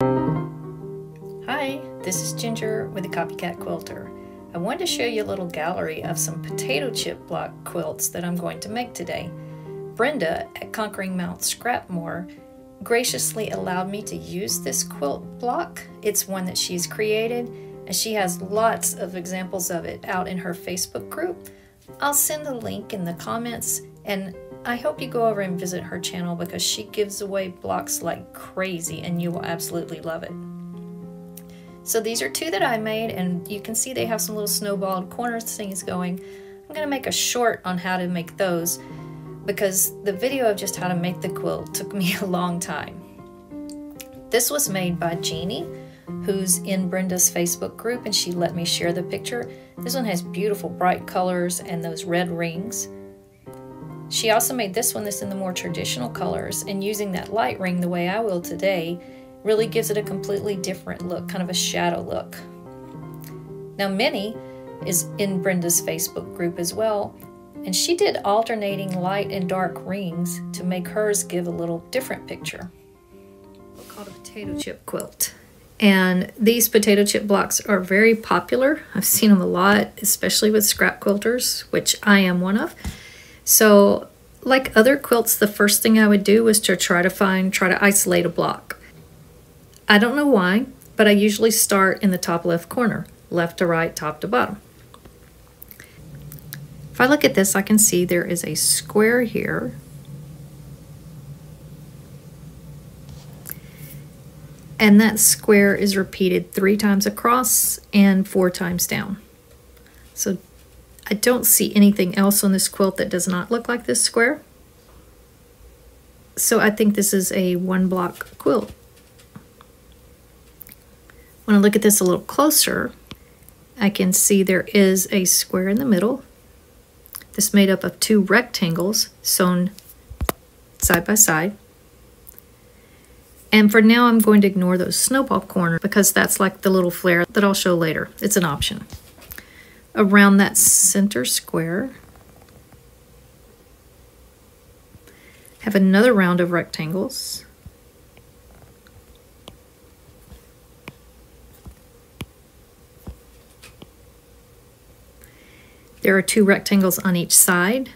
Hi, this is Ginger with the Copycat Quilter. I wanted to show you a little gallery of some potato chip block quilts that I'm going to make today. Brenda at Conquering Mount Scrapmore graciously allowed me to use this quilt block. It's one that she's created and she has lots of examples of it out in her Facebook group. I'll send a link in the comments and I hope you go over and visit her channel because she gives away blocks like crazy and you will absolutely love it. So these are two that I made and you can see they have some little snowballed corners things going. I'm going to make a short on how to make those because the video of just how to make the quilt took me a long time. This was made by Jeannie who's in Brenda's Facebook group and she let me share the picture. This one has beautiful bright colors and those red rings. She also made this one that's in the more traditional colors and using that light ring the way I will today really gives it a completely different look, kind of a shadow look. Now Minnie is in Brenda's Facebook group as well, and she did alternating light and dark rings to make hers give a little different picture. We're called a potato chip quilt. And these potato chip blocks are very popular. I've seen them a lot, especially with scrap quilters, which I am one of. So like other quilts, the first thing I would do was to try to find, try to isolate a block. I don't know why, but I usually start in the top left corner, left to right, top to bottom. If I look at this, I can see there is a square here. And that square is repeated three times across and four times down. So I don't see anything else on this quilt that does not look like this square. So I think this is a one block quilt. When I look at this a little closer, I can see there is a square in the middle. This made up of two rectangles sewn side by side. And for now, I'm going to ignore those snowball corners because that's like the little flair that I'll show later. It's an option. Around that center square, have another round of rectangles. There are two rectangles on each side,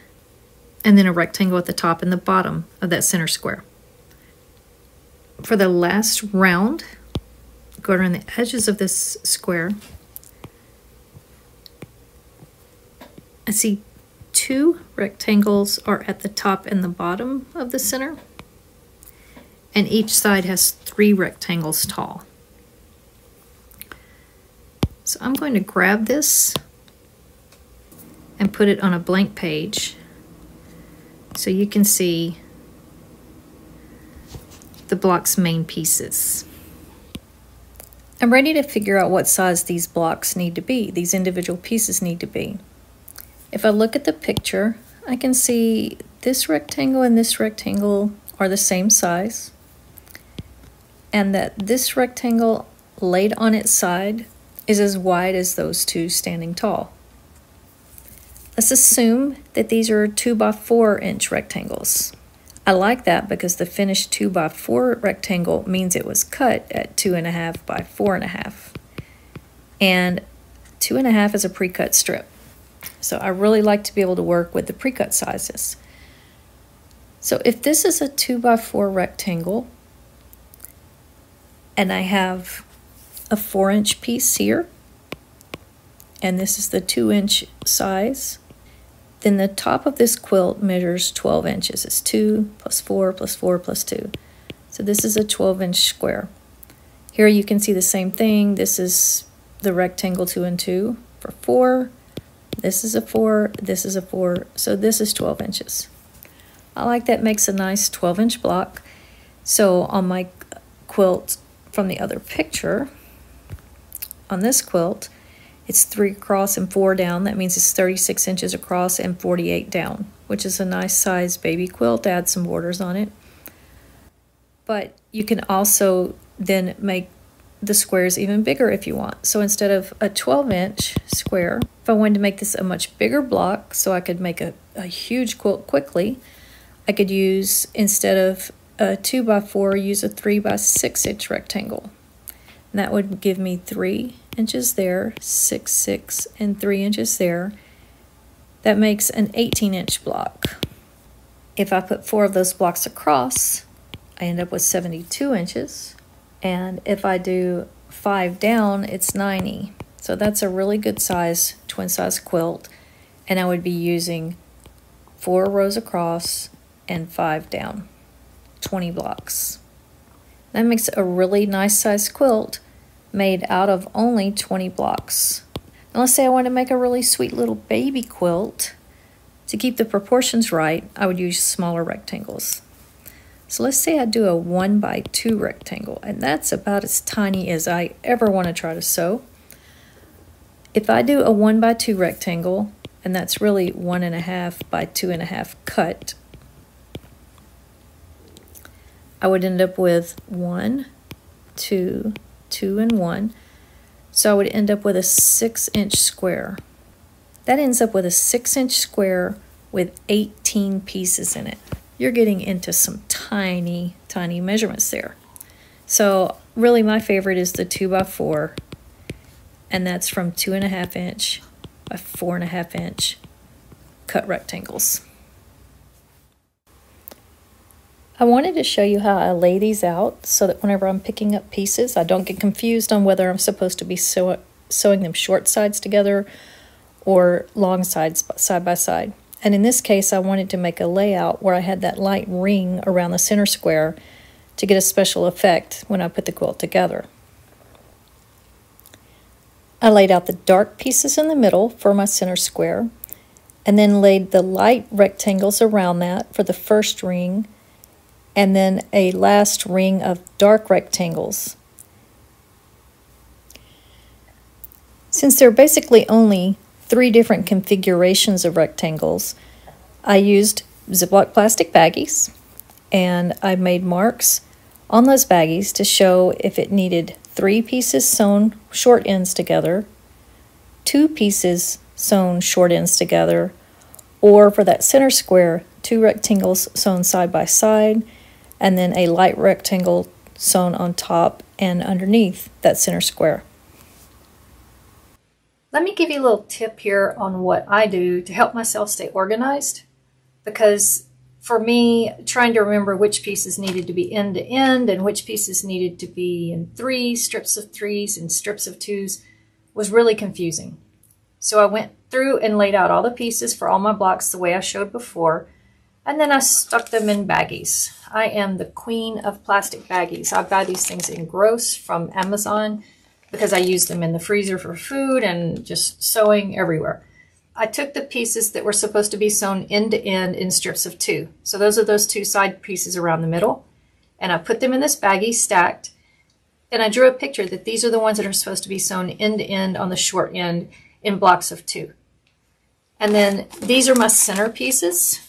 and then a rectangle at the top and the bottom of that center square. For the last round, go around the edges of this square. I see two rectangles are at the top and the bottom of the center, and each side has three rectangles tall. So I'm going to grab this and put it on a blank page so you can see the block's main pieces. I'm ready to figure out what size these blocks need to be, these individual pieces need to be. If I look at the picture, I can see this rectangle and this rectangle are the same size, and that this rectangle laid on its side is as wide as those two standing tall. Let's assume that these are 2 by 4 inch rectangles. I like that because the finished 2 by 4 rectangle means it was cut at 2.5 by 4.5. And 2.5 is a pre-cut strip. So I really like to be able to work with the pre-cut sizes. So if this is a 2 by 4 rectangle, and I have a 4 inch piece here, and this is the 2 inch size, then the top of this quilt measures 12 inches. It's 2 plus 4 plus 4 plus 2. So this is a 12 inch square. Here you can see the same thing. This is the rectangle 2 and 2 for 4. This is a 4. This is a 4. So this is 12 inches. I like that makes a nice 12 inch block. So on my quilt from the other picture, on this quilt, it's three across and four down. That means it's 36 inches across and 48 down, which is a nice size baby quilt. Add some borders on it. But you can also then make the squares even bigger if you want. So instead of a 12 inch square, if I wanted to make this a much bigger block so I could make a, a huge quilt quickly, I could use, instead of a 2 by 4 use a 3 by 6 inch rectangle. And that would give me 3 inches there, 6, 6, and 3 inches there. That makes an 18 inch block. If I put four of those blocks across, I end up with 72 inches. And if I do five down, it's 90. So that's a really good size, twin size quilt. And I would be using four rows across and five down, 20 blocks. That makes a really nice size quilt made out of only 20 blocks. Now let's say I want to make a really sweet little baby quilt. To keep the proportions right, I would use smaller rectangles. So let's say I do a one by two rectangle, and that's about as tiny as I ever want to try to sew. If I do a one by two rectangle, and that's really one and a half by two and a half cut, I would end up with one, two, two, and one. So I would end up with a six inch square. That ends up with a six inch square with 18 pieces in it you're getting into some tiny, tiny measurements there. So really my favorite is the two by four, and that's from two and a half inch by four and a half inch cut rectangles. I wanted to show you how I lay these out so that whenever I'm picking up pieces, I don't get confused on whether I'm supposed to be sew sewing them short sides together or long sides side by side. And in this case, I wanted to make a layout where I had that light ring around the center square to get a special effect when I put the quilt together. I laid out the dark pieces in the middle for my center square, and then laid the light rectangles around that for the first ring, and then a last ring of dark rectangles. Since there are basically only three different configurations of rectangles. I used Ziploc plastic baggies and I made marks on those baggies to show if it needed three pieces sewn short ends together, two pieces sewn short ends together, or for that center square, two rectangles sewn side by side, and then a light rectangle sewn on top and underneath that center square. Let me give you a little tip here on what I do to help myself stay organized. Because for me, trying to remember which pieces needed to be end to end and which pieces needed to be in three strips of threes and strips of twos was really confusing. So I went through and laid out all the pieces for all my blocks the way I showed before, and then I stuck them in baggies. I am the queen of plastic baggies. I buy these things in gross from Amazon because I use them in the freezer for food and just sewing everywhere. I took the pieces that were supposed to be sewn end to end in strips of two. So those are those two side pieces around the middle. And I put them in this baggie stacked. And I drew a picture that these are the ones that are supposed to be sewn end to end on the short end in blocks of two. And then these are my center pieces.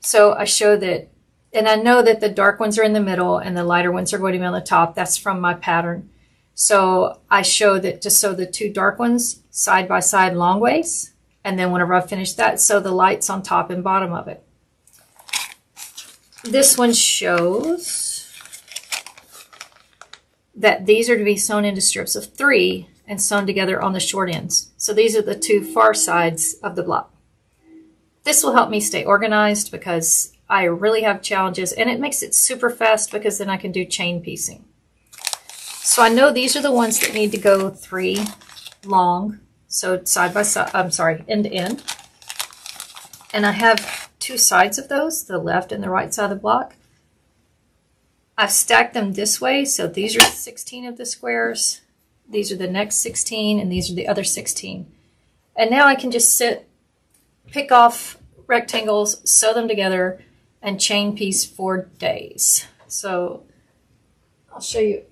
So I show that and I know that the dark ones are in the middle and the lighter ones are going to be on the top. That's from my pattern. So I show that to sew the two dark ones side by side long ways. And then whenever I finish that, sew the lights on top and bottom of it. This one shows that these are to be sewn into strips of three and sewn together on the short ends. So these are the two far sides of the block. This will help me stay organized because I really have challenges and it makes it super fast because then I can do chain piecing. So I know these are the ones that need to go three long. So side by side, I'm sorry, end to end. And I have two sides of those, the left and the right side of the block. I've stacked them this way. So these are 16 of the squares. These are the next 16 and these are the other 16. And now I can just sit, pick off rectangles, sew them together, and chain piece for days. So I'll show you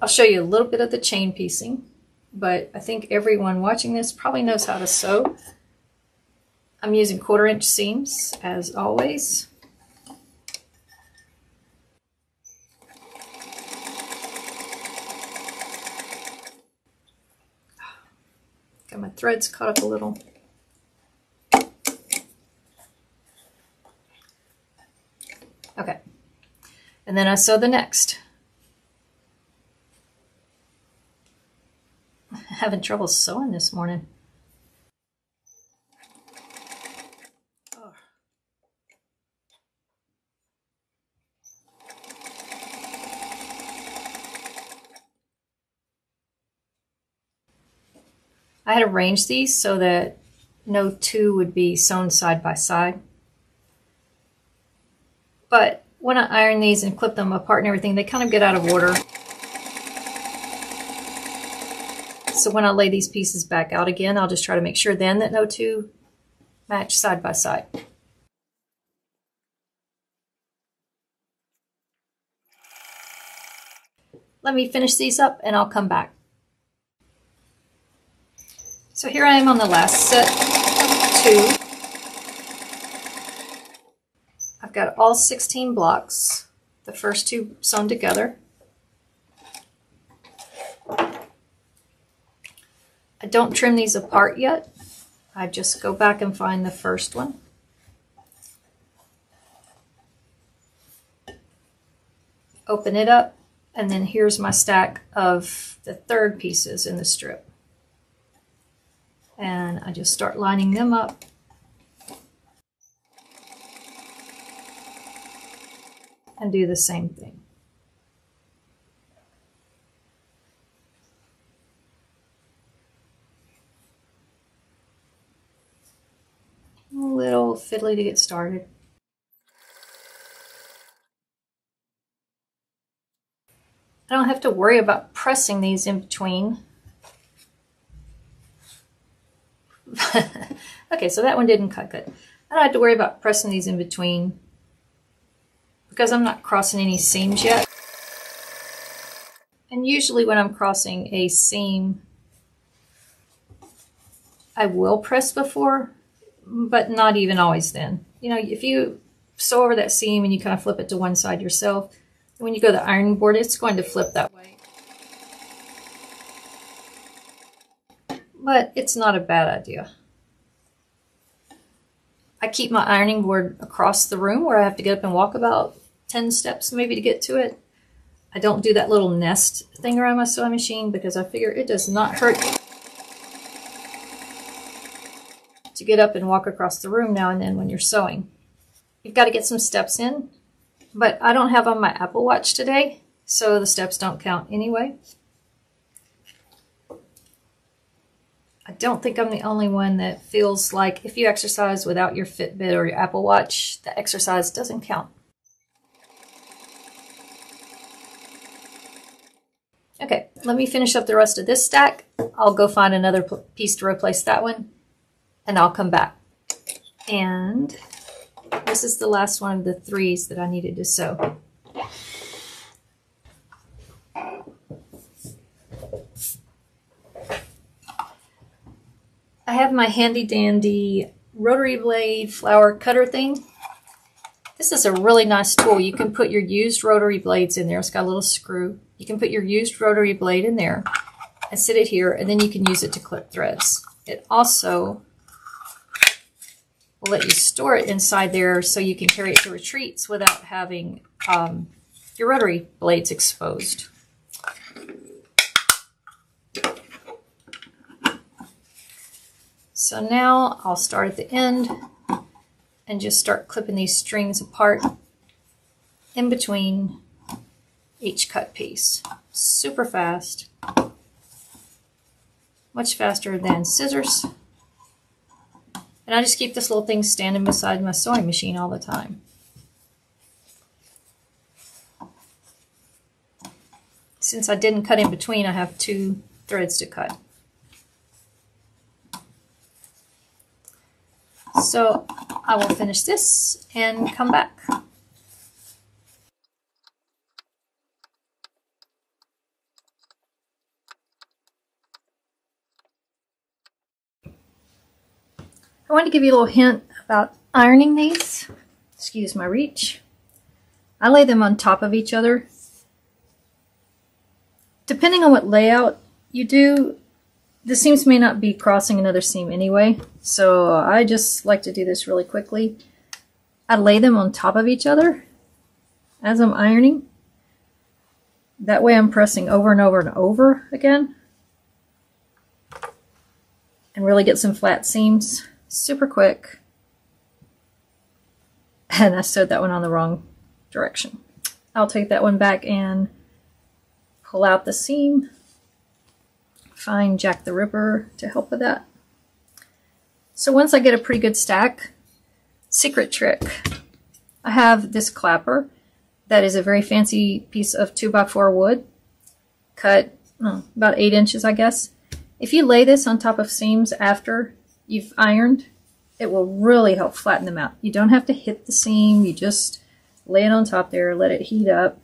I'll show you a little bit of the chain piecing, but I think everyone watching this probably knows how to sew. I'm using quarter inch seams as always. Got my threads caught up a little. And then I sew the next. having trouble sewing this morning. I had arranged these so that no two would be sewn side by side. But when I iron these and clip them apart and everything, they kind of get out of order. So when I lay these pieces back out again, I'll just try to make sure then that no two match side by side. Let me finish these up and I'll come back. So here I am on the last set of two. I've got all 16 blocks, the first two sewn together. I don't trim these apart yet. I just go back and find the first one. Open it up, and then here's my stack of the third pieces in the strip and I just start lining them up. And do the same thing. A little fiddly to get started. I don't have to worry about pressing these in between okay, so that one didn't cut good. I don't have to worry about pressing these in between because I'm not crossing any seams yet. And usually when I'm crossing a seam, I will press before, but not even always then. You know, if you sew over that seam and you kind of flip it to one side yourself, when you go to the ironing board, it's going to flip that way. but it's not a bad idea. I keep my ironing board across the room where I have to get up and walk about 10 steps maybe to get to it. I don't do that little nest thing around my sewing machine because I figure it does not hurt to get up and walk across the room now and then when you're sewing. You've got to get some steps in, but I don't have on my Apple Watch today, so the steps don't count anyway. I don't think I'm the only one that feels like if you exercise without your Fitbit or your Apple Watch, the exercise doesn't count. Okay, let me finish up the rest of this stack. I'll go find another piece to replace that one, and I'll come back. And this is the last one of the threes that I needed to sew. I have my handy dandy rotary blade flower cutter thing. This is a really nice tool. You can put your used rotary blades in there. It's got a little screw. You can put your used rotary blade in there and sit it here, and then you can use it to clip threads. It also will let you store it inside there so you can carry it to retreats without having um, your rotary blades exposed. So now I'll start at the end and just start clipping these strings apart in between each cut piece. Super fast, much faster than scissors. And I just keep this little thing standing beside my sewing machine all the time. Since I didn't cut in between, I have two threads to cut. So I will finish this and come back. I want to give you a little hint about ironing these. Excuse my reach. I lay them on top of each other. Depending on what layout you do, the seams may not be crossing another seam anyway, so I just like to do this really quickly. I lay them on top of each other, as I'm ironing. That way I'm pressing over and over and over again. And really get some flat seams super quick. And I sewed that one on the wrong direction. I'll take that one back and pull out the seam. Find Jack the Ripper to help with that. So once I get a pretty good stack, secret trick. I have this clapper that is a very fancy piece of 2x4 wood, cut oh, about 8 inches, I guess. If you lay this on top of seams after you've ironed, it will really help flatten them out. You don't have to hit the seam, you just lay it on top there, let it heat up.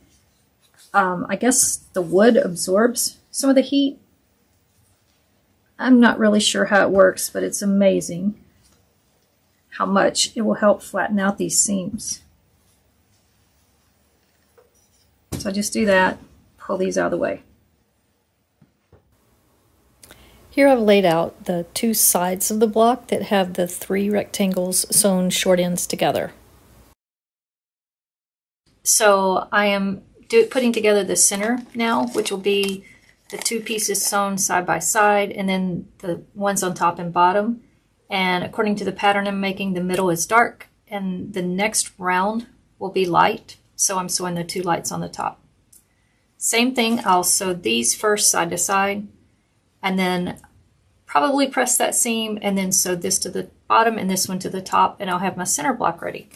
Um, I guess the wood absorbs some of the heat. I'm not really sure how it works, but it's amazing how much it will help flatten out these seams. So I just do that, pull these out of the way. Here I've laid out the two sides of the block that have the three rectangles sewn short ends together. So I am do, putting together the center now, which will be the two pieces sewn side by side and then the ones on top and bottom. And according to the pattern I'm making, the middle is dark and the next round will be light. So I'm sewing the two lights on the top. Same thing, I'll sew these first side to side and then probably press that seam and then sew this to the bottom and this one to the top and I'll have my center block ready.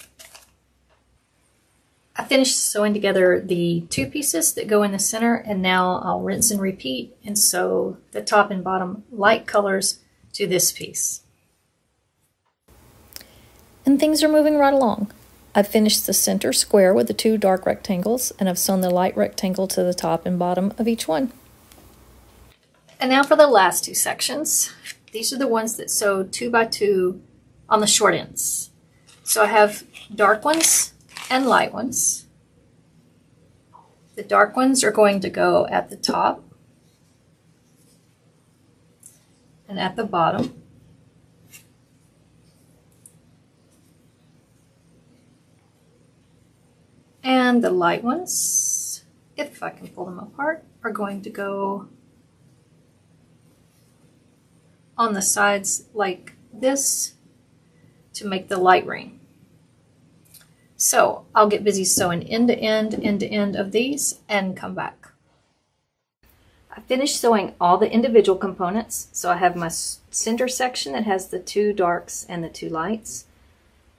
I finished sewing together the two pieces that go in the center and now I'll rinse and repeat and sew the top and bottom light colors to this piece. And things are moving right along. I've finished the center square with the two dark rectangles and I've sewn the light rectangle to the top and bottom of each one. And now for the last two sections. These are the ones that sew two by two on the short ends. So I have dark ones and light ones. The dark ones are going to go at the top and at the bottom. And the light ones, if I can pull them apart, are going to go on the sides like this to make the light ring. So I'll get busy sewing end to end, end to end of these and come back. I finished sewing all the individual components. So I have my center section that has the two darks and the two lights.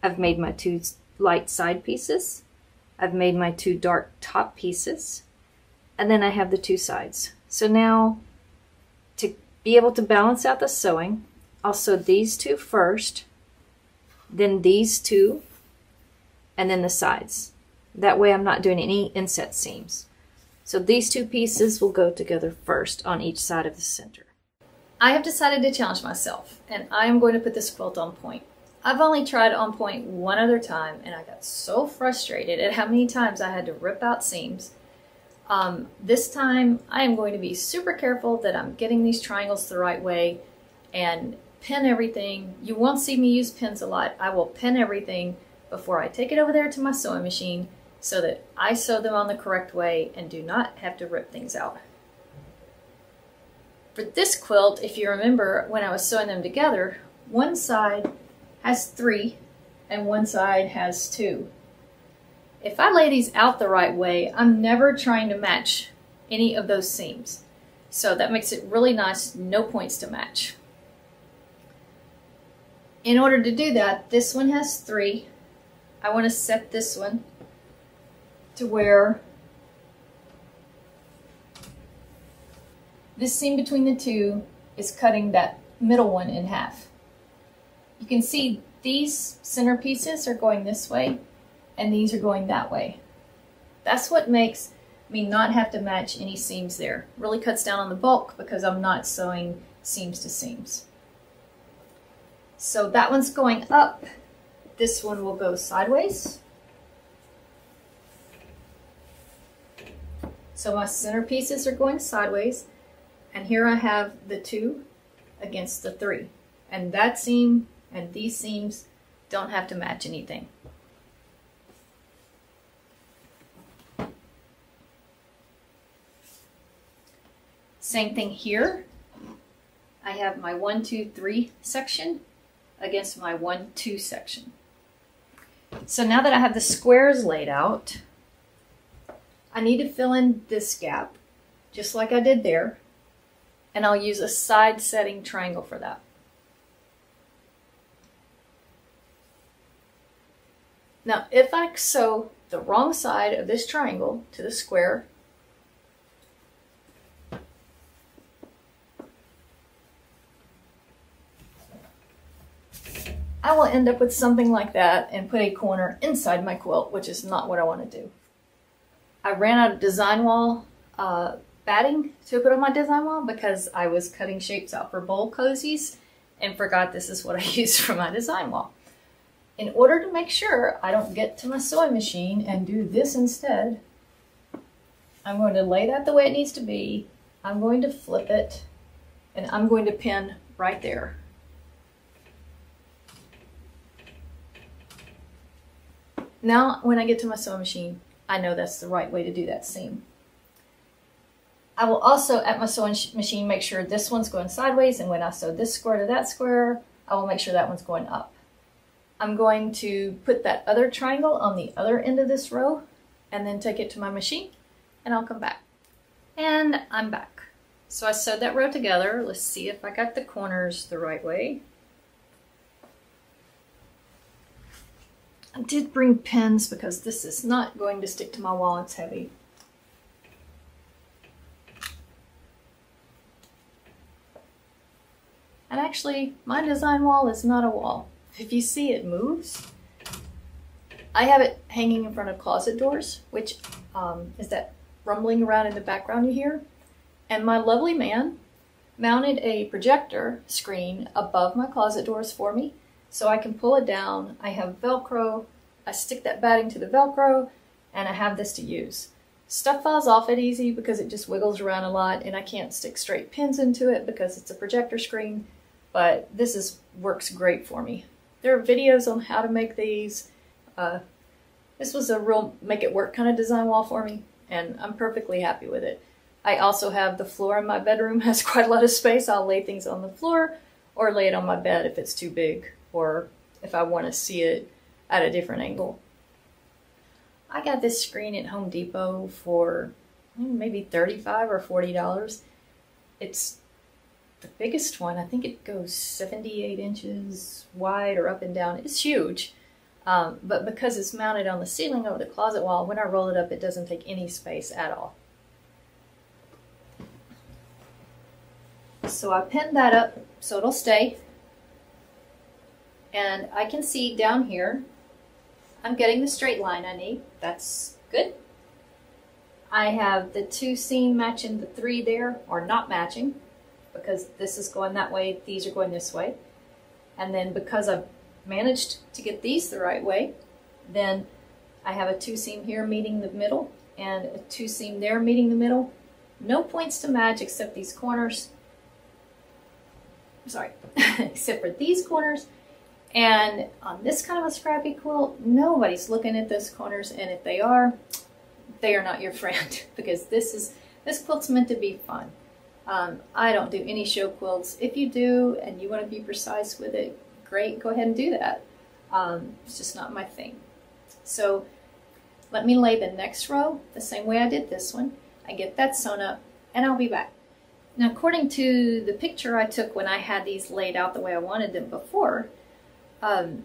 I've made my two light side pieces. I've made my two dark top pieces and then I have the two sides. So now be able to balance out the sewing, I'll sew these two first, then these two, and then the sides. That way I'm not doing any inset seams. So these two pieces will go together first on each side of the center. I have decided to challenge myself and I am going to put this quilt on point. I've only tried on point one other time and I got so frustrated at how many times I had to rip out seams. Um, this time I am going to be super careful that I'm getting these triangles the right way and pin everything. You won't see me use pins a lot. I will pin everything before I take it over there to my sewing machine so that I sew them on the correct way and do not have to rip things out. For this quilt, if you remember when I was sewing them together, one side has three and one side has two. If I lay these out the right way, I'm never trying to match any of those seams. So that makes it really nice, no points to match. In order to do that, this one has three. I want to set this one to where this seam between the two is cutting that middle one in half. You can see these center pieces are going this way and these are going that way. That's what makes me not have to match any seams there. Really cuts down on the bulk because I'm not sewing seams to seams. So that one's going up. This one will go sideways. So my center pieces are going sideways. And here I have the two against the three. And that seam and these seams don't have to match anything. Same thing here. I have my one, two, three section against my one, two section. So now that I have the squares laid out, I need to fill in this gap, just like I did there, and I'll use a side setting triangle for that. Now, if I sew the wrong side of this triangle to the square, I will end up with something like that and put a corner inside my quilt, which is not what I want to do. I ran out of design wall uh, batting to put on my design wall because I was cutting shapes out for bowl cozies and forgot this is what I used for my design wall. In order to make sure I don't get to my sewing machine and do this instead, I'm going to lay that the way it needs to be. I'm going to flip it and I'm going to pin right there. Now, when I get to my sewing machine, I know that's the right way to do that seam. I will also, at my sewing machine, make sure this one's going sideways, and when I sew this square to that square, I will make sure that one's going up. I'm going to put that other triangle on the other end of this row, and then take it to my machine, and I'll come back. And I'm back. So I sewed that row together. Let's see if I got the corners the right way. I did bring pins because this is not going to stick to my wall, it's heavy. And actually, my design wall is not a wall. If you see it moves, I have it hanging in front of closet doors, which um, is that rumbling around in the background you hear. And my lovely man mounted a projector screen above my closet doors for me so I can pull it down. I have Velcro. I stick that batting to the Velcro and I have this to use. Stuff falls off it easy because it just wiggles around a lot and I can't stick straight pins into it because it's a projector screen, but this is works great for me. There are videos on how to make these. Uh, this was a real make it work kind of design wall for me and I'm perfectly happy with it. I also have the floor in my bedroom has quite a lot of space. I'll lay things on the floor or lay it on my bed if it's too big or if I want to see it at a different angle. I got this screen at Home Depot for hmm, maybe 35 or $40. It's the biggest one. I think it goes 78 inches wide or up and down. It's huge. Um, but because it's mounted on the ceiling over the closet wall, when I roll it up, it doesn't take any space at all. So I pinned that up so it'll stay and I can see down here, I'm getting the straight line I need. That's good. I have the two seam matching the three there, or not matching, because this is going that way, these are going this way. And then because I've managed to get these the right way, then I have a two seam here meeting the middle, and a two seam there meeting the middle. No points to match except these corners. Sorry, except for these corners and on this kind of a scrappy quilt, nobody's looking at those corners, and if they are, they are not your friend because this is this quilt's meant to be fun. Um, I don't do any show quilts. If you do and you want to be precise with it, great, go ahead and do that. Um, it's just not my thing. So let me lay the next row the same way I did this one. I get that sewn up and I'll be back. Now according to the picture I took when I had these laid out the way I wanted them before, um,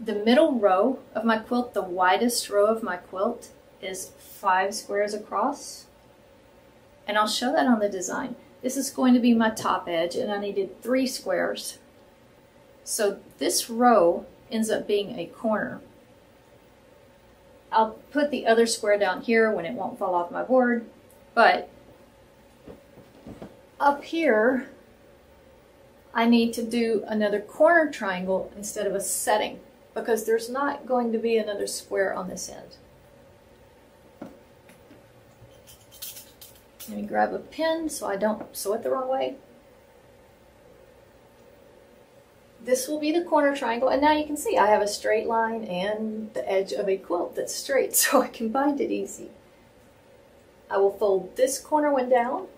the middle row of my quilt, the widest row of my quilt, is five squares across. And I'll show that on the design. This is going to be my top edge, and I needed three squares. So this row ends up being a corner. I'll put the other square down here when it won't fall off my board, but up here, I need to do another corner triangle instead of a setting because there's not going to be another square on this end. Let me grab a pin so I don't sew it the wrong way. This will be the corner triangle and now you can see I have a straight line and the edge of a quilt that's straight so I can bind it easy. I will fold this corner one down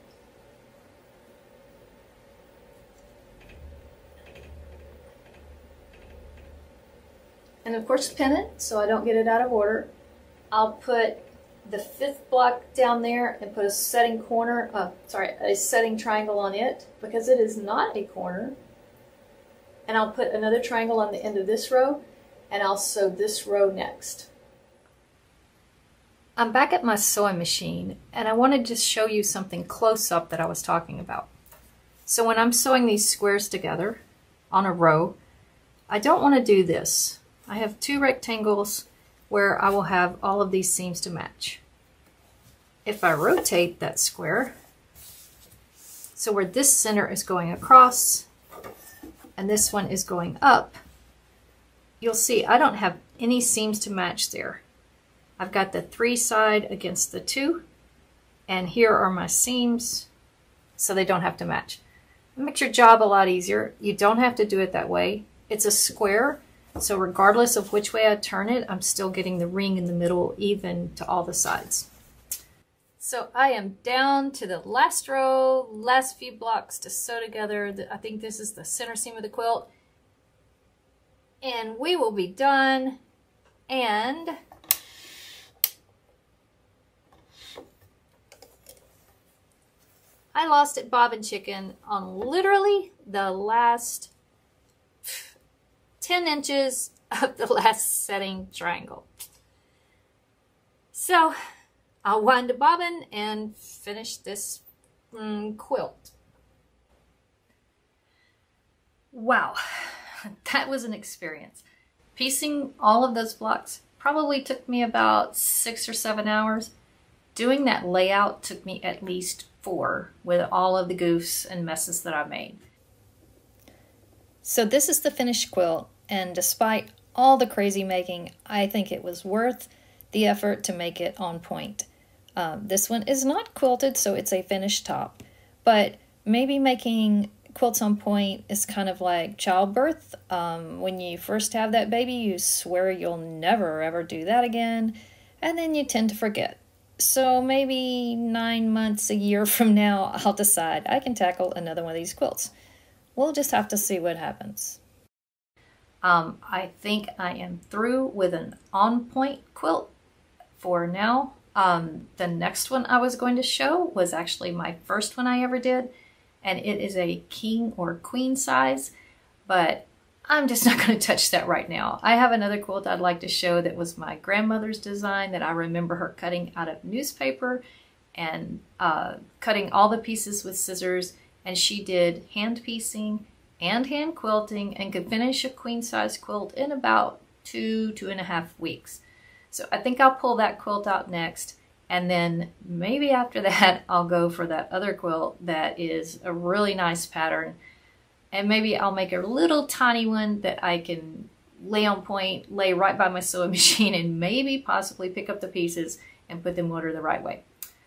and of course pin it so I don't get it out of order. I'll put the fifth block down there and put a setting corner, uh, sorry, a setting triangle on it because it is not a corner. And I'll put another triangle on the end of this row and I'll sew this row next. I'm back at my sewing machine and I wanted to just show you something close up that I was talking about. So when I'm sewing these squares together on a row, I don't want to do this. I have two rectangles where I will have all of these seams to match. If I rotate that square, so where this center is going across and this one is going up, you'll see I don't have any seams to match there. I've got the three side against the two, and here are my seams, so they don't have to match. It makes your job a lot easier. You don't have to do it that way. It's a square, so regardless of which way I turn it, I'm still getting the ring in the middle even to all the sides. So I am down to the last row, last few blocks to sew together. I think this is the center seam of the quilt. And we will be done. And I lost it and chicken on literally the last 10 inches of the last setting triangle. So I'll wind the bobbin and finish this mm, quilt. Wow, that was an experience. Piecing all of those blocks probably took me about six or seven hours. Doing that layout took me at least four with all of the goofs and messes that I made. So this is the finished quilt, and despite all the crazy making, I think it was worth the effort to make it on point. Um, this one is not quilted, so it's a finished top, but maybe making quilts on point is kind of like childbirth. Um, when you first have that baby, you swear you'll never ever do that again, and then you tend to forget. So maybe nine months, a year from now, I'll decide I can tackle another one of these quilts. We'll just have to see what happens. Um, I think I am through with an on-point quilt for now. Um, the next one I was going to show was actually my first one I ever did, and it is a king or queen size, but I'm just not going to touch that right now. I have another quilt I'd like to show that was my grandmother's design that I remember her cutting out of newspaper and uh, cutting all the pieces with scissors, and she did hand piecing and hand quilting and could finish a queen size quilt in about two, two and a half weeks. So I think I'll pull that quilt out next. And then maybe after that, I'll go for that other quilt that is a really nice pattern. And maybe I'll make a little tiny one that I can lay on point, lay right by my sewing machine, and maybe possibly pick up the pieces and put them order the right way.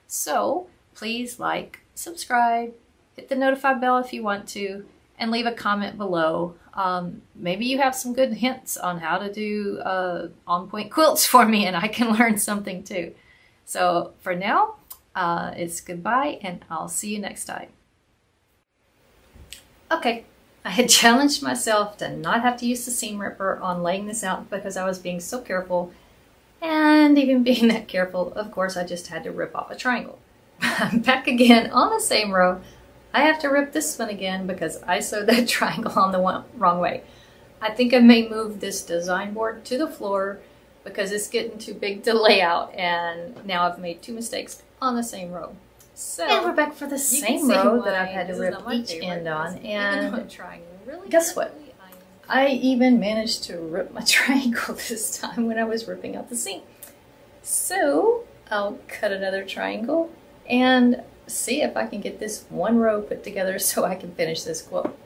So please like, subscribe, hit the notify bell if you want to, and leave a comment below. Um, maybe you have some good hints on how to do uh, on-point quilts for me and I can learn something too. So for now, uh, it's goodbye and I'll see you next time. Okay, I had challenged myself to not have to use the seam ripper on laying this out because I was being so careful and even being that careful, of course, I just had to rip off a triangle. I'm back again on the same row I have to rip this one again because I sewed that triangle on the one, wrong way. I think I may move this design board to the floor because it's getting too big to lay out and now I've made two mistakes on the same row. So and we're back for the same row that I've had to rip each end on and really guess what? I even managed to rip my triangle this time when I was ripping out the seam. So I'll cut another triangle and see if I can get this one row put together so I can finish this quilt.